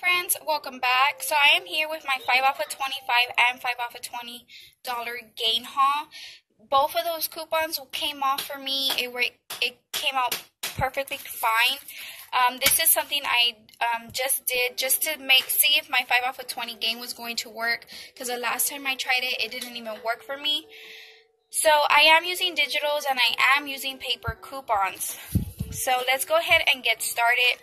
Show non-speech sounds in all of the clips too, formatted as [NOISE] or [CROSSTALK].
friends welcome back. So i am here with my 5 off of 25 and 5 off of 20 dollar gain haul. Both of those coupons came off for me. It were it came out perfectly fine. Um, this is something i um, just did just to make see if my 5 off of 20 gain was going to work because the last time i tried it it didn't even work for me. So i am using digitals and i am using paper coupons. So let's go ahead and get started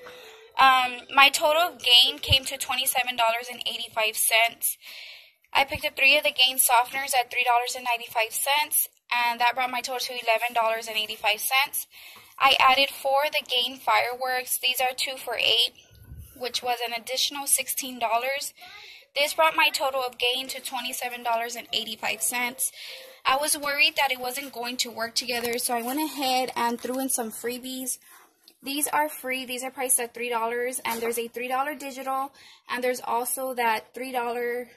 um, my total gain came to $27.85. I picked up three of the gain softeners at $3.95, and that brought my total to $11.85. I added four of the gain fireworks. These are two for eight, which was an additional $16. This brought my total of gain to $27.85. I was worried that it wasn't going to work together, so I went ahead and threw in some freebies. These are free. These are priced at $3, and there's a $3 digital, and there's also that $3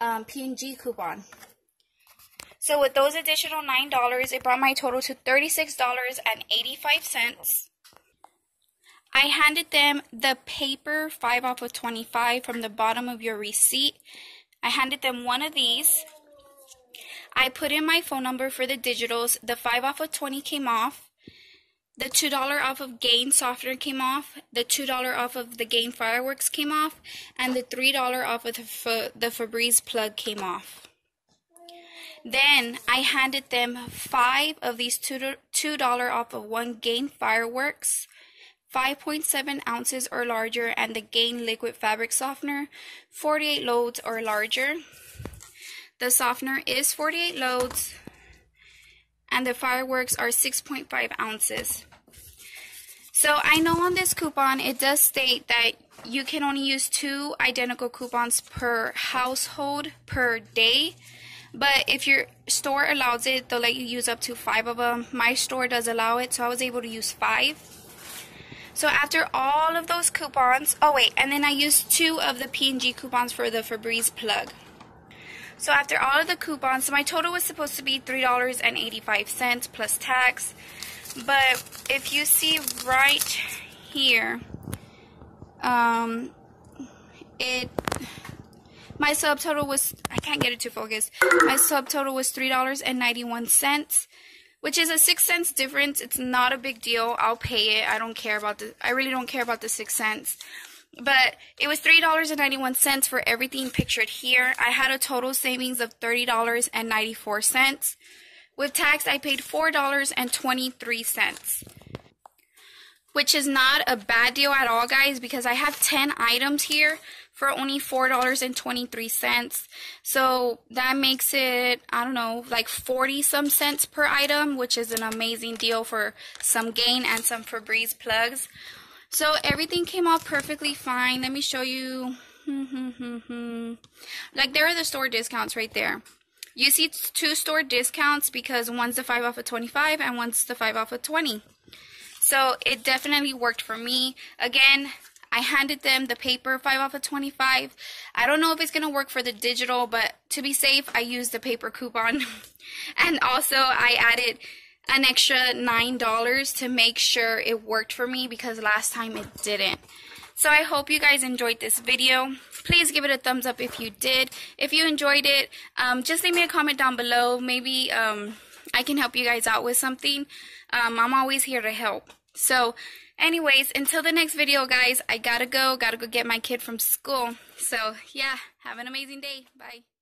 um, P&G coupon. So with those additional $9, it brought my total to $36.85. I handed them the paper 5 off of 25 from the bottom of your receipt. I handed them one of these. I put in my phone number for the digitals. The 5 off of 20 came off. The $2 off of Gain softener came off. The $2 off of the Gain fireworks came off. And the $3 off of the, the Febreze plug came off. Then I handed them five of these $2, $2 off of one Gain fireworks. 5.7 ounces or larger and the Gain liquid fabric softener 48 loads or larger. The softener is 48 loads and the fireworks are 6.5 ounces. So I know on this coupon it does state that you can only use two identical coupons per household per day. But if your store allows it, they'll let you use up to five of them. My store does allow it, so I was able to use five. So after all of those coupons, oh wait, and then I used two of the P&G coupons for the Febreze plug. So after all of the coupons, so my total was supposed to be $3.85 plus tax. But if you see right here, um, it my subtotal was I can't get it to focus. My subtotal was three dollars and ninety one cents, which is a six cents difference. It's not a big deal. I'll pay it. I don't care about the. I really don't care about the six cents. But it was $3.91 for everything pictured here. I had a total savings of $30.94. With tax, I paid $4.23. Which is not a bad deal at all, guys, because I have 10 items here for only $4.23. So that makes it, I don't know, like 40 some cents per item, which is an amazing deal for some gain and some Febreze plugs. So everything came out perfectly fine. Let me show you. [LAUGHS] like there are the store discounts right there. You see two store discounts because one's the 5 off of 25 and one's the 5 off of 20. So it definitely worked for me. Again, I handed them the paper 5 off of 25. I don't know if it's going to work for the digital, but to be safe, I used the paper coupon. [LAUGHS] and also I added an extra $9 to make sure it worked for me because last time it didn't. So I hope you guys enjoyed this video. Please give it a thumbs up if you did. If you enjoyed it, um, just leave me a comment down below. Maybe um, I can help you guys out with something. Um, I'm always here to help. So anyways, until the next video, guys, I gotta go. Gotta go get my kid from school. So yeah, have an amazing day. Bye.